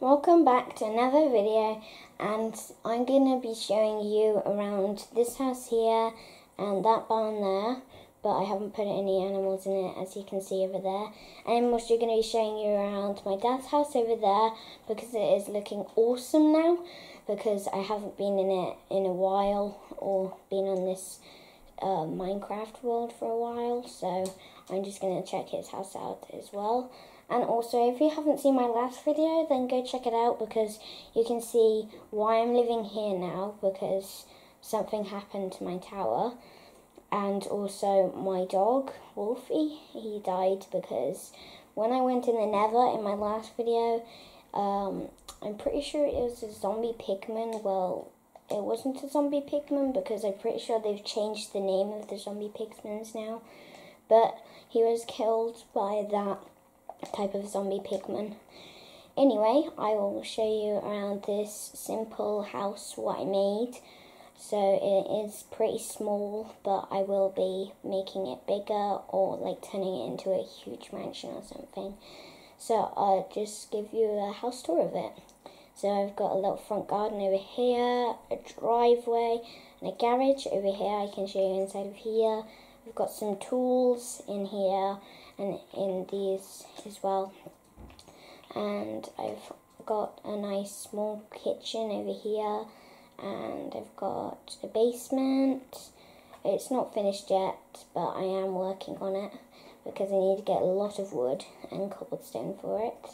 Welcome back to another video and I'm going to be showing you around this house here and that barn there but I haven't put any animals in it as you can see over there. And I'm also going to be showing you around my dad's house over there because it is looking awesome now because I haven't been in it in a while or been on this uh, Minecraft world for a while so I'm just going to check his house out as well. And also, if you haven't seen my last video, then go check it out because you can see why I'm living here now because something happened to my tower. And also, my dog, Wolfie, he died because when I went in the nether in my last video, um, I'm pretty sure it was a zombie pigman. Well, it wasn't a zombie pigman because I'm pretty sure they've changed the name of the zombie pigmans now. But he was killed by that type of zombie pigman. Anyway, I will show you around this simple house what I made. So it is pretty small, but I will be making it bigger or like turning it into a huge mansion or something. So I'll just give you a house tour of it. So I've got a little front garden over here, a driveway, and a garage over here. I can show you inside of here. We've got some tools in here and in these as well. And I've got a nice small kitchen over here and I've got a basement. It's not finished yet, but I am working on it because I need to get a lot of wood and cobblestone for it.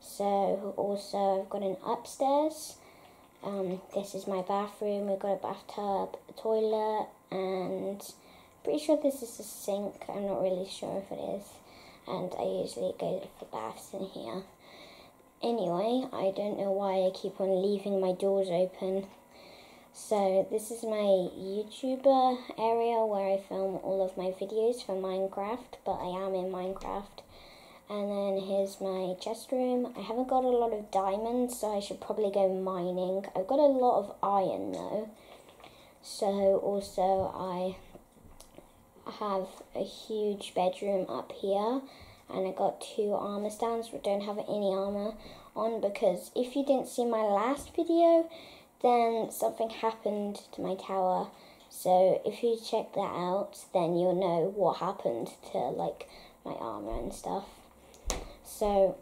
So also I've got an upstairs. Um, this is my bathroom. We've got a bathtub, a toilet, and Pretty sure this is a sink. I'm not really sure if it is. And I usually go for baths in here. Anyway, I don't know why I keep on leaving my doors open. So this is my YouTuber area where I film all of my videos for Minecraft, but I am in Minecraft. And then here's my chest room. I haven't got a lot of diamonds, so I should probably go mining. I've got a lot of iron though. So also I have a huge bedroom up here and I got two armor stands but don't have any armor on because if you didn't see my last video then something happened to my tower. So if you check that out then you'll know what happened to like my armor and stuff. So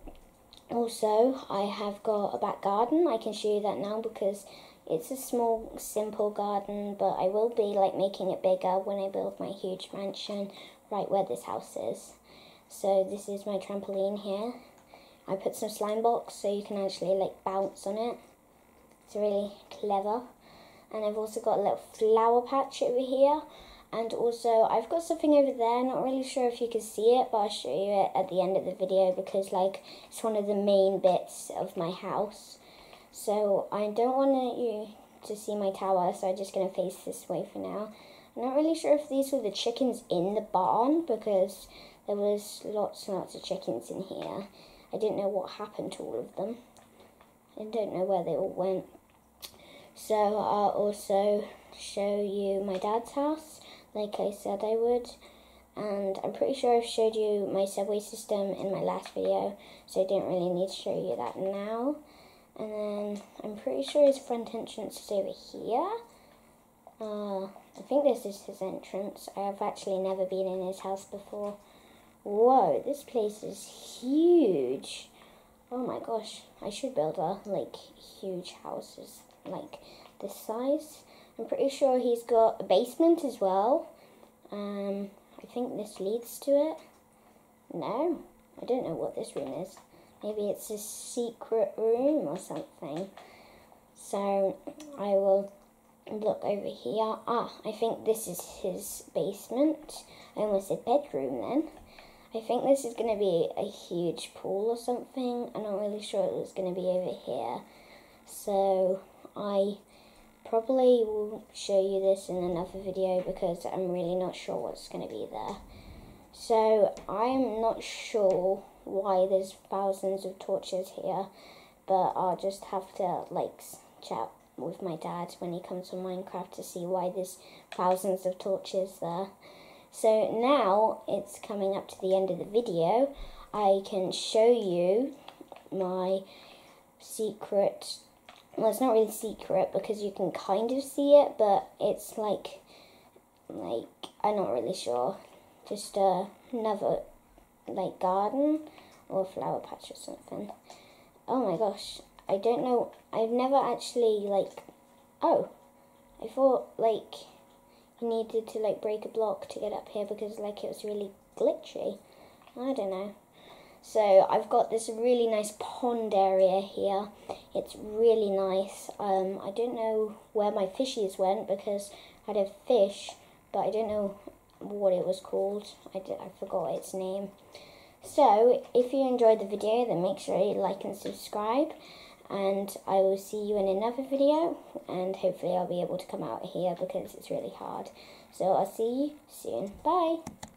also I have got a back garden. I can show you that now because it's a small, simple garden, but I will be like making it bigger when I build my huge mansion right where this house is. So this is my trampoline here. I put some slime blocks so you can actually like bounce on it. It's really clever. And I've also got a little flower patch over here. And also I've got something over there, not really sure if you can see it, but I'll show you it at the end of the video because like it's one of the main bits of my house. So I don't want you to see my tower, so I'm just going to face this way for now. I'm not really sure if these were the chickens in the barn because there was lots and lots of chickens in here. I didn't know what happened to all of them. I don't know where they all went. So I'll also show you my dad's house, like I said I would. And I'm pretty sure I've showed you my subway system in my last video, so I don't really need to show you that now. And then I'm pretty sure his front entrance is over here. Uh, I think this is his entrance. I have actually never been in his house before. Whoa, this place is huge. Oh my gosh, I should build a like huge houses like this size. I'm pretty sure he's got a basement as well. Um, I think this leads to it. No, I don't know what this room is. Maybe it's a secret room or something. So I will look over here. Ah, I think this is his basement. I almost said bedroom then. I think this is going to be a huge pool or something. I'm not really sure it was going to be over here. So I probably will show you this in another video because I'm really not sure what's going to be there. So I'm not sure why there's thousands of torches here, but I'll just have to like chat with my dad when he comes to Minecraft to see why there's thousands of torches there. So now it's coming up to the end of the video. I can show you my secret. Well, it's not really secret because you can kind of see it, but it's like, like I'm not really sure. Just uh, another like garden or flower patch or something. Oh my gosh, I don't know. I've never actually like. Oh, I thought like you needed to like break a block to get up here because like it was really glitchy. I don't know. So I've got this really nice pond area here. It's really nice. Um, I don't know where my fishies went because I had a fish, but I don't know what it was called. I, did, I forgot its name. So if you enjoyed the video, then make sure you like and subscribe. And I will see you in another video. And hopefully I'll be able to come out here because it's really hard. So I'll see you soon. Bye.